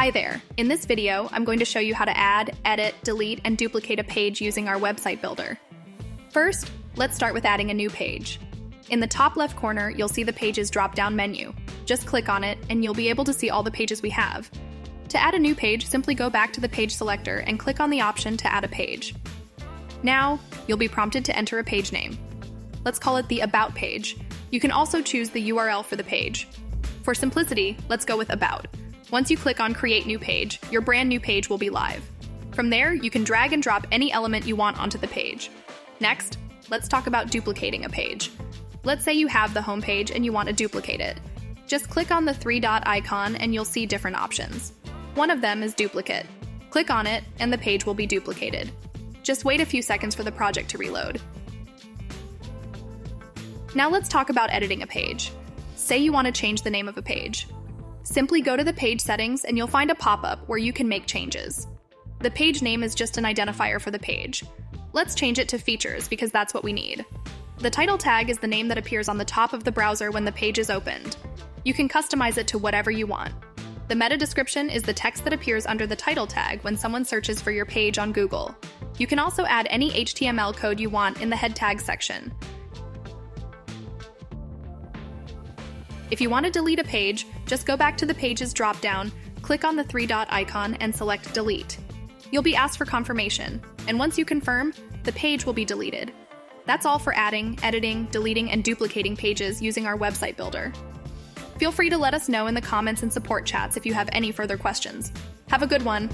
Hi there! In this video, I'm going to show you how to add, edit, delete, and duplicate a page using our website builder. First, let's start with adding a new page. In the top left corner, you'll see the Pages drop-down menu. Just click on it, and you'll be able to see all the pages we have. To add a new page, simply go back to the page selector and click on the option to add a page. Now, you'll be prompted to enter a page name. Let's call it the About page. You can also choose the URL for the page. For simplicity, let's go with About. Once you click on Create New Page, your brand new page will be live. From there, you can drag and drop any element you want onto the page. Next, let's talk about duplicating a page. Let's say you have the home page and you want to duplicate it. Just click on the three dot icon and you'll see different options. One of them is Duplicate. Click on it and the page will be duplicated. Just wait a few seconds for the project to reload. Now let's talk about editing a page. Say you want to change the name of a page. Simply go to the page settings and you'll find a pop up where you can make changes. The page name is just an identifier for the page. Let's change it to features because that's what we need. The title tag is the name that appears on the top of the browser when the page is opened. You can customize it to whatever you want. The meta description is the text that appears under the title tag when someone searches for your page on Google. You can also add any HTML code you want in the head tag section. If you want to delete a page, just go back to the Pages dropdown, click on the three dot icon, and select Delete. You'll be asked for confirmation, and once you confirm, the page will be deleted. That's all for adding, editing, deleting, and duplicating pages using our website builder. Feel free to let us know in the comments and support chats if you have any further questions. Have a good one!